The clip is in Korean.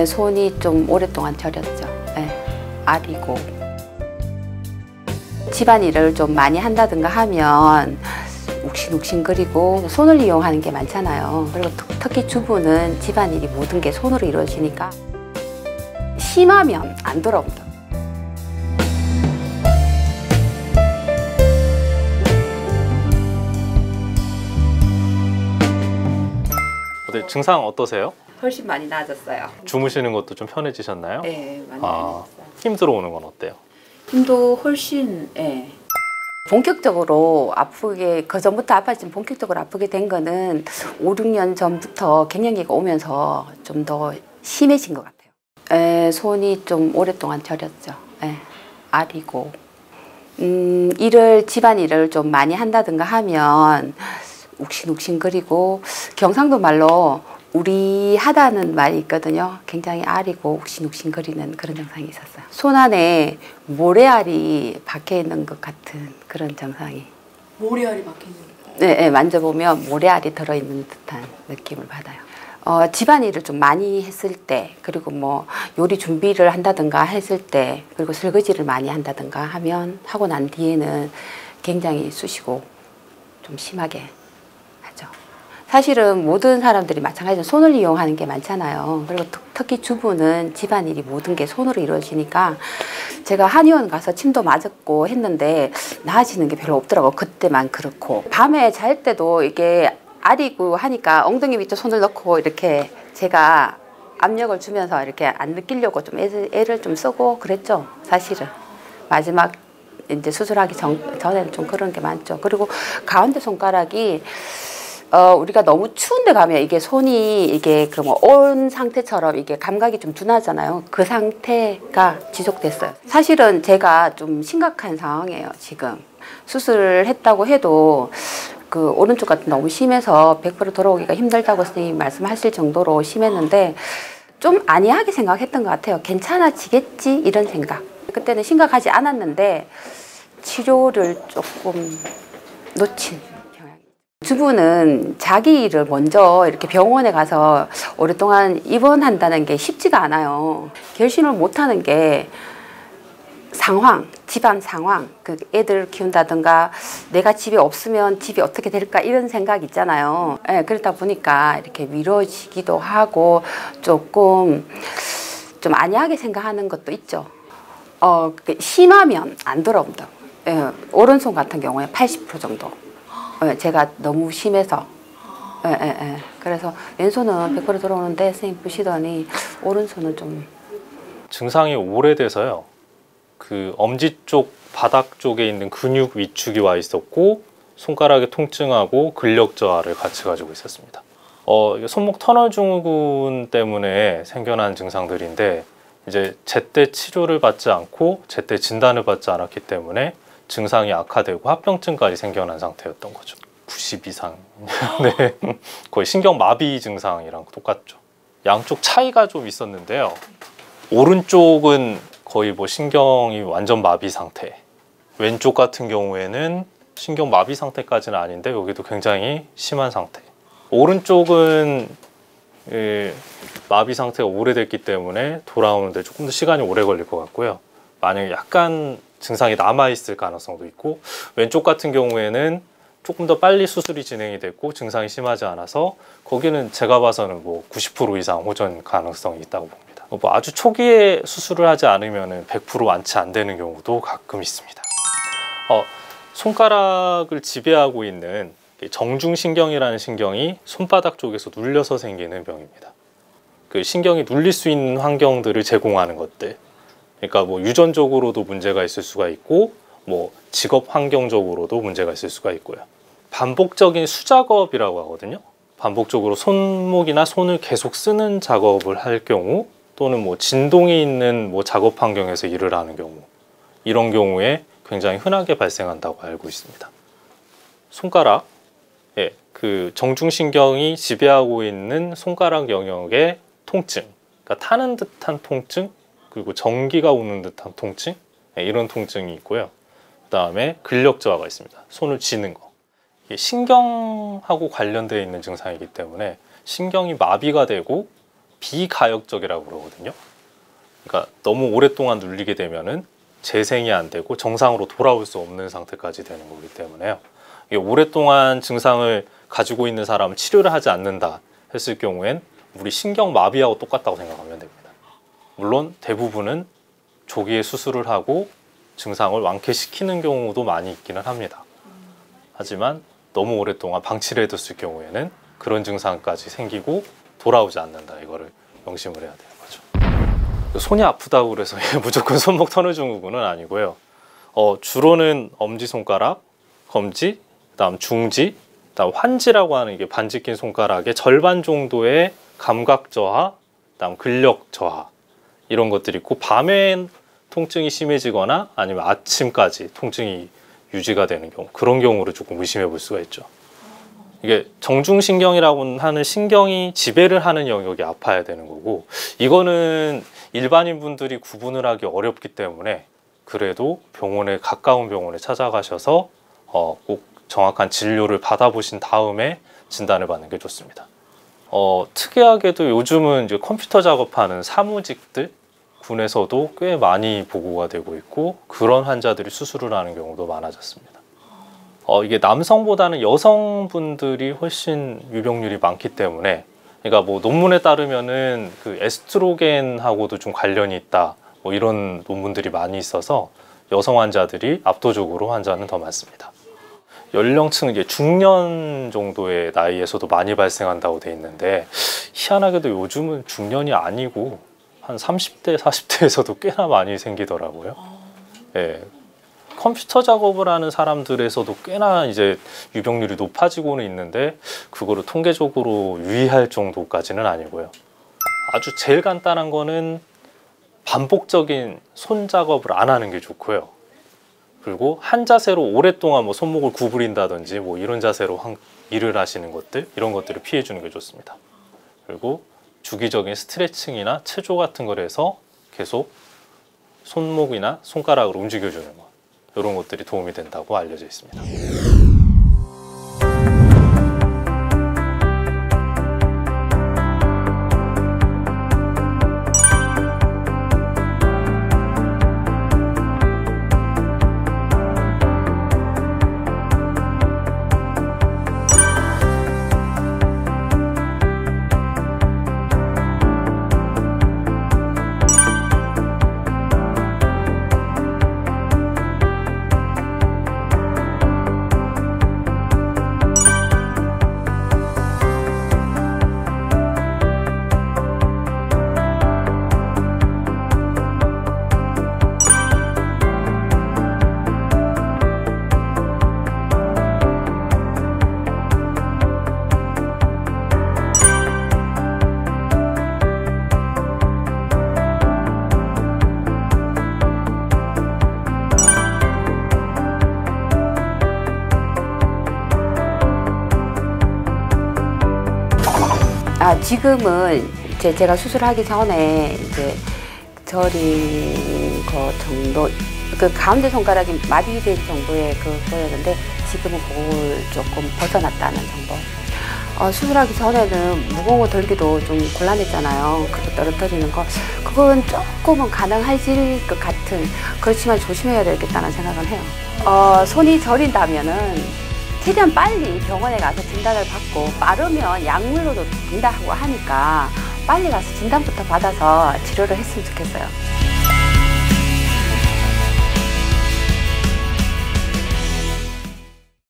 에, 손이 좀 오랫동안 저렸죠. 에, 아리고 집안일을 좀 많이 한다든가 하면 욱신욱신거리고 손을 이용하는 게 많잖아요. 그리고 특- 특히 주부는 집안일이 모든 게 손으로 이루어지니까 심하면 안 돌아온다. 어때 증상 어떠세요? 훨씬 많이 나아졌어요. 주무시는 것도 좀 편해지셨나요? 네, 많이 아, 나아졌어요. 힘 들어오는 건 어때요? 힘도 훨씬 예. 본격적으로 아프게 그 전부터 아팠지만 본격적으로 아프게 된 거는 5, 6년 전부터 갱년기가 오면서 좀 더 심해진 것 같아요. 에, 손이 좀 오랫동안 저렸죠. 예, 아리고 음, 일을 집안 일을 좀 많이 한다든가 하면 욱신욱신거리고 경상도 말로 우리 하다는 말이 있거든요. 굉장히 아리고 욱신욱신거리는 그런 증상이 있었어요. 손 안에 모래알이 박혀 있는 것 같은 그런 증상이. 모래알이 박혀 있는 거. 네, 네, 만져보면 모래알이 들어 있는 듯한 느낌을 받아요. 어, 집안일을 좀 많이 했을 때, 그리고 뭐 요리 준비를 한다든가 했을 때, 그리고 설거지를 많이 한다든가 하면 하고 난 뒤에는 굉장히 쑤시고 좀 심하게. 사실은 모든 사람들이 마찬가지로 손을 이용하는 게 많잖아요. 그리고 특- 특히 주부는 집안일이 모든 게 손으로 이루어지니까 제가 한의원 가서 침도 맞았고 했는데 나아지는 게 별로 없더라고. 그때만 그렇고. 밤에 잘 때도 이게 아리고 하니까 엉덩이 밑에 손을 넣고 이렇게 제가 압력을 주면서 이렇게 안 느끼려고 좀 애를, 좀 쓰고 그랬죠. 사실은. 마지막 이제 수술하기 전, 전에는 좀 그런 게 많죠. 그리고 가운데 손가락이 어, 우리가 너무 추운데 가면 이게 손이 이게 그온 상태처럼 이게 감각이 좀 둔하잖아요. 그 상태가 지속됐어요. 사실은 제가 좀 심각한 상황이에요, 지금. 수술을 했다고 해도 그 오른쪽 같은 너무 심해서 100% 돌아오기가 힘들다고 선생님이 말씀하실 정도로 심했는데 좀 안이하게 생각했던 것 같아요. 괜찮아지겠지 이런 생각. 그때는 심각하지 않았는데 치료를 조금 놓친. 주부는 자기 일을 먼저 이렇게 병원에 가서 오랫동안 입원한다는 게 쉽지가 않아요. 결심을 못하는 게 상황, 집안 상황, 그 애들 키운다든가 내가 집에 없으면 집이 어떻게 될까 이런 생각 있잖아요. 예, 그러다 보니까 이렇게 미뤄지기도 하고 조금 좀 안이하게 생각하는 것도 있죠. 어, 그 심하면 안 돌아온다. 예, 오른손 같은 경우에 80% 정도. 예, 제가 너무 심해서. 예, 예, 예. 그래서 왼손은 100% 돌아오는데 선생님 보시더니 오른손은 좀 증상이 오래돼서요. 그 엄지 쪽 바닥 쪽에 있는 근육 위축이 와 있었고 손가락의 통증하고 근력 저하를 같이 가지고 있었습니다. 어, 손목 터널 증후군 때문에 생겨난 증상들인데 이제 제때 치료를 받지 않고 제때 진단을 받지 않았기 때문에 증상이 악화되고 합병증까지 생겨난 상태였던 거죠. 90 이상. 네. 거의 신경마비 증상이랑 똑같죠. 양쪽 차이가 좀 있었는데요. 오른쪽은 거의 뭐 신경이 완전 마비 상태. 왼쪽 같은 경우에는 신경 마비 상태까지는 아닌데 여기도 굉장히 심한 상태. 오른쪽은 예, 마비 상태가 오래됐기 때문에 돌아오는데 조금 더 시간이 오래 걸릴 것 같고요. 만약에 약간 증상이 남아 있을 가능성도 있고 왼쪽 같은 경우에는 조금 더 빨리 수술이 진행이 됐고 증상이 심하지 않아서 거기는 제가 봐서는 뭐 90% 이상 호전 가능성이 있다고 봅니다. 뭐 아주 초기에 수술을 하지 않으면 100% 완치 안 되는 경우도 가끔 있습니다. 어, 손가락을 지배하고 있는 정중신경이라는 신경이 손바닥 쪽에서 눌려서 생기는 병입니다. 그 신경이 눌릴 수 있는 환경들을 제공하는 것들. 그러니까 뭐 유전적으로도 문제가 있을 수가 있고 뭐 직업 환경적으로도 문제가 있을 수가 있고요. 반복적인 수작업이라고 하거든요. 반복적으로 손목이나 손을 계속 쓰는 작업을 할 경우 또는 뭐 진동이 있는 뭐 작업 환경에서 일을 하는 경우 이런 경우에 굉장히 흔하게 발생한다고 알고 있습니다. 손가락, 예, 그 정중신경이 지배하고 있는 손가락 영역의 통증, 그러니까 타는 듯한 통증, 그리고 전기가 오는 듯한 통증, 예, 이런 통증이 있고요. 그 다음에 근력 저하가 있습니다. 손을 쥐는 거. 신경하고 관련되어 있는 증상이기 때문에 신경이 마비가 되고 비가역적이라고 그러거든요. 그러니까 너무 오랫동안 눌리게 되면은 재생이 안 되고 정상으로 돌아올 수 없는 상태까지 되는 거기 때문에요. 오랫동안 증상을 가지고 있는 사람은 치료를 하지 않는다 했을 경우엔 우리 신경 마비하고 똑같다고 생각하면 됩니다. 물론 대부분은 조기에 수술을 하고 증상을 완쾌시키는 경우도 많이 있기는 합니다. 하지만 너무 오랫동안 방치를 해뒀을 경우에는 그런 증상까지 생기고 돌아오지 않는다. 이거를 명심을 해야 되는 거죠. 손이 아프다고 그래서 무조건 손목 터널 증후군은 아니고요. 어, 주로는 엄지 손가락, 검지, 그다음 중지, 그다음 환지라고 하는 이게 반지 낀 손가락의 절반 정도의 감각 저하, 그다음 근력 저하 이런 것들이 있고 밤엔 통증이 심해지거나 아니면 아침까지 통증이 유지가 되는 경우 그런 경우를 조금 의심해 볼 수가 있죠. 이게 정중신경이라고 하는 신경이 지배를 하는 영역이 아파야 되는 거고 이거는 일반인 분들이 구분을 하기 어렵기 때문에 그래도 병원에 가까운 병원에 찾아가셔서 어, 꼭 정확한 진료를 받아보신 다음에 진단을 받는 게 좋습니다. 어, 특이하게도 요즘은 이제 컴퓨터 작업하는 사무직들 군에서도 꽤 많이 보고가 되고 있고 그런 환자들이 수술을 하는 경우도 많아졌습니다. 어, 이게 남성보다는 여성분들이 훨씬 유병률이 많기 때문에 그러니까 뭐 논문에 따르면은 그 에스트로겐하고도 좀 관련이 있다 뭐 이런 논문들이 많이 있어서 여성 환자들이 압도적으로 환자는 더 많습니다. 연령층은 이제 중년 정도의 나이에서도 많이 발생한다고 돼 있는데 희한하게도 요즘은 중년이 아니고 한 30대, 40대에서도 꽤나 많이 생기더라고요. 예. 컴퓨터 작업을 하는 사람들에서도 꽤나 이제 유병률이 높아지고는 있는데 그거를 통계적으로 유의할 정도까지는 아니고요. 아주 제일 간단한 거는 반복적인 손 작업을 안 하는 게 좋고요. 그리고 한 자세로 오랫동안 뭐 손목을 구부린다든지 뭐 이런 자세로 한, 일을 하시는 것들 이런 것들을 피해 주는 게 좋습니다. 그리고 주기적인 스트레칭이나 체조 같은 걸 해서 계속 손목이나 손가락을 움직여주는 것 이런 것들이 도움이 된다고 알려져 있습니다. 아, 지금은 이제 제가 수술하기 전에 이제 저린 거 정도, 그 가운데 손가락이 마비될 정도의 그거였는데 지금은 그걸 조금 벗어났다는 정도. 어, 수술하기 전에는 무거운 거 들기도 좀 곤란했잖아요. 그거 떨어뜨리는 거. 그건 조금은 가능하실 것 같은, 그렇지만 조심해야 되겠다는 생각은 해요. 어, 손이 저린다면은 최대한 빨리 병원에 가서 진단을 받고 빠르면 약물로도 된다고 하니까 빨리 가서 진단부터 받아서 치료를 했으면 좋겠어요.